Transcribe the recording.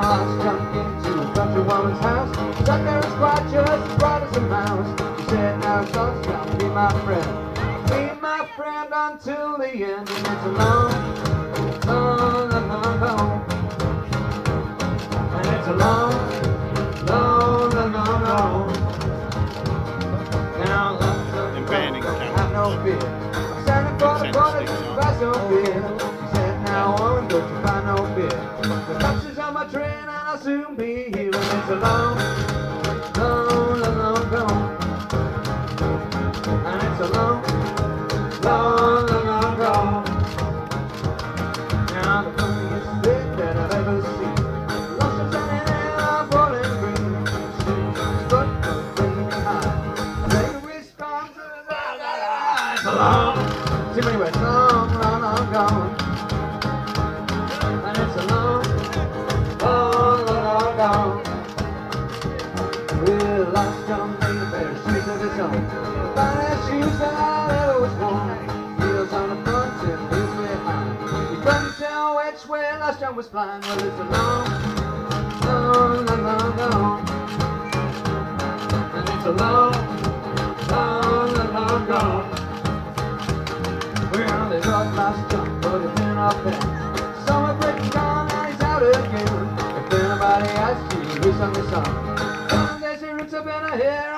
I struck into a country woman's house. Sat there and squat just as bright as a mouse. She said, now son's gonna be my friend. Be my friend until the end. And it's a long, long, long, long. And it's a long, long, long, long, long. Now, And banning have no fear. I'm standing for the border to buy some beer. She said, now on, don't you buy no beer. The on my train and I'll soon be here. And it's a long, long, long, long gone. And it's a long, long, long, long gone. Now the funniest thing that I've ever seen. Lost her standing in a bowling green. She's but way behind. They respond to the la la la. It's a long, too many words. Long, long, long gone. His shoes. Heels on the front behind. You couldn't tell which way John was. Well, it's a long, long, long. And it's a long, long, long, it's in our pants. Summer break gone and he's out again. If anybody asks you who sung the Come roots up in hair